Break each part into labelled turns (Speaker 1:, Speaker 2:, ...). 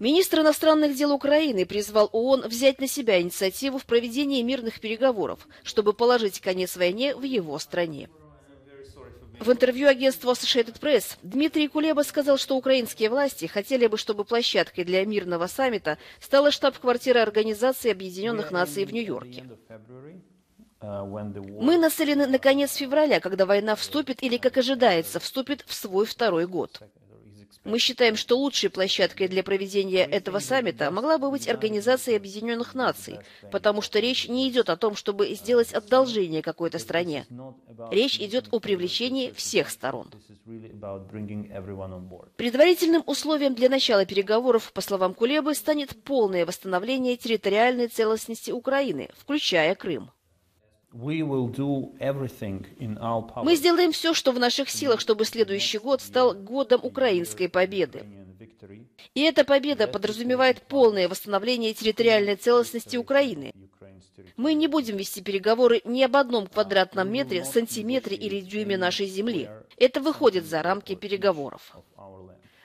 Speaker 1: Министр иностранных дел Украины призвал ООН взять на себя инициативу в проведении мирных переговоров, чтобы положить конец войне в его стране. В интервью агентству Associated Press Дмитрий Кулеба сказал, что украинские власти хотели бы, чтобы площадкой для мирного саммита стала штаб-квартира Организации Объединенных Наций в Нью-Йорке. Мы нацелены на конец февраля, когда война вступит или, как ожидается, вступит в свой второй год. Мы считаем, что лучшей площадкой для проведения этого саммита могла бы быть Организация Объединенных Наций, потому что речь не идет о том, чтобы сделать одолжение какой-то стране. Речь идет о привлечении всех сторон. Предварительным условием для начала переговоров, по словам Кулебы, станет полное восстановление территориальной целостности Украины, включая Крым. Мы сделаем все, что в наших силах, чтобы следующий год стал годом украинской победы. И эта победа подразумевает полное восстановление территориальной целостности Украины. Мы не будем вести переговоры ни об одном квадратном метре, сантиметре или дюйме нашей земли. Это выходит за рамки переговоров.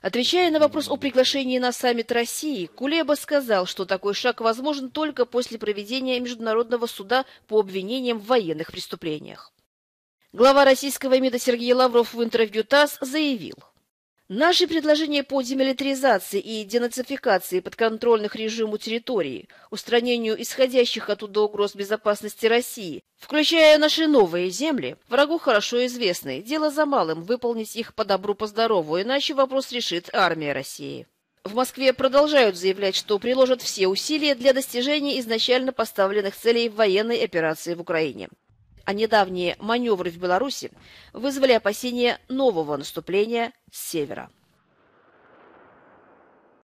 Speaker 1: Отвечая на вопрос о приглашении на саммит России, Кулеба сказал, что такой шаг возможен только после проведения Международного суда по обвинениям в военных преступлениях. Глава российского МИДа Сергей Лавров в интервью ТАСС заявил – Наши предложения по демилитаризации и денацификации подконтрольных режиму территорий, устранению исходящих оттуда угроз безопасности России, включая наши новые земли, врагу хорошо известны. Дело за малым – выполнить их по добру, по здорову, иначе вопрос решит армия России. В Москве продолжают заявлять, что приложат все усилия для достижения изначально поставленных целей военной операции в Украине а недавние маневры в Беларуси вызвали опасения нового наступления с севера.